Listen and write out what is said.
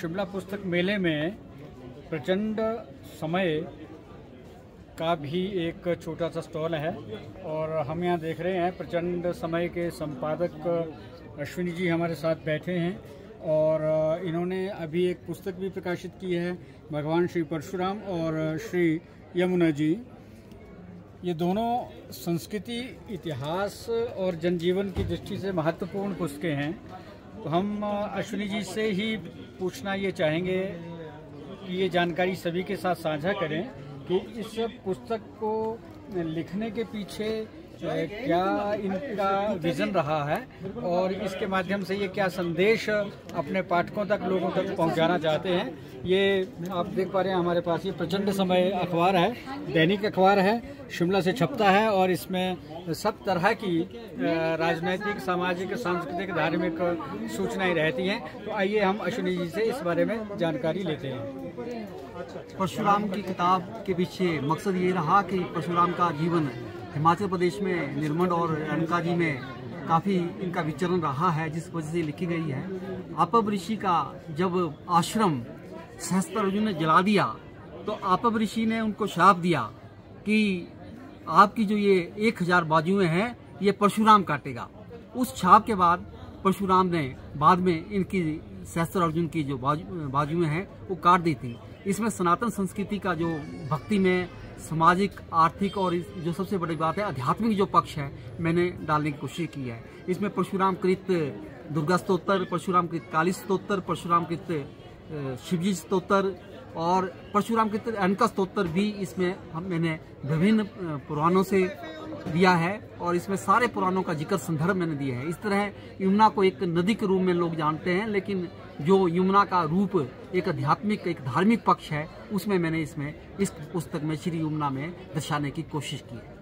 शिमला पुस्तक मेले में प्रचंड समय का भी एक छोटा सा स्टॉल है और हम यहाँ देख रहे हैं प्रचंड समय के संपादक अश्विनी जी हमारे साथ बैठे हैं और इन्होंने अभी एक पुस्तक भी प्रकाशित की है भगवान श्री परशुराम और श्री यमुना जी। ये दोनों संस्कृति, इतिहास और जनजीवन की दृष्टि से महत्वपूर्ण पुस्तकें हैं। तो हम अश्विनी जी से ही पूछना ये चाहेंगे कि ये जानकारी सभी के साथ साझा करें कि इस पुस्तक को लिखने के पीछे क्या इनका विजन रहा है और इसके माध्यम से ये क्या संदेश अपने पाठकों तक, लोगों तक पहुंचाना चाहते हैं, ये आप देख पा रहे हैं हमारे पास ये प्रचंड समय अखबार है, दैनिक अखबार है, शिमला से छपता है और इसमें सब तरह की राजनैतिक, सामाजिक, सांस्कृतिक, धार्मिक सूचनाएँ रहती हैं। तो आइए हम अश्विनी जी से इस बारे में जानकारी लेते हैं। परशुराम की किताब के पीछे मकसद ये रहा कि परशुराम का जीवन हिमाचल प्रदेश में निर्मंड और अनकाजी में काफ़ी इनका विचरण रहा है, जिस वजह से लिखी गई है। आपब ऋषि का जब आश्रम सहस्त्र अर्जुन ने जला दिया तो आपब ऋषि ने उनको श्राप दिया कि आपकी जो ये एक हज़ार बाजुएँ हैं, ये परशुराम काटेगा। उस छाप के बाद परशुराम ने बाद में इनकी सहस्त्र अर्जुन की जो बाजुएँ हैं, वो काट दी थी। इसमें सनातन संस्कृति का जो भक्ति में सामाजिक, आर्थिक और जो सबसे बड़ी बात है, आध्यात्मिक जो पक्ष है, मैंने डालने की कोशिश की है। इसमें परशुराम कृत, दुर्गा स्त्रोत्र परशुराम कृत काली स्त्रोत्र परशुराम कृत शिवजी स्त्रोत्र और परशुराम कृत अनका स्त्रोत्र भी इसमें हम मैंने विभिन्न पुराणों से दिया है और इसमें सारे पुराणों का ज़िक्र संदर्भ मैंने दिया है। इस तरह यमुना को एक नदी के रूप में लोग जानते हैं, लेकिन जो यमुना का रूप एक आध्यात्मिक, एक धार्मिक पक्ष है, उसमें मैंने इसमें इस पुस्तक में, श्री यमुना में दर्शाने की कोशिश की है।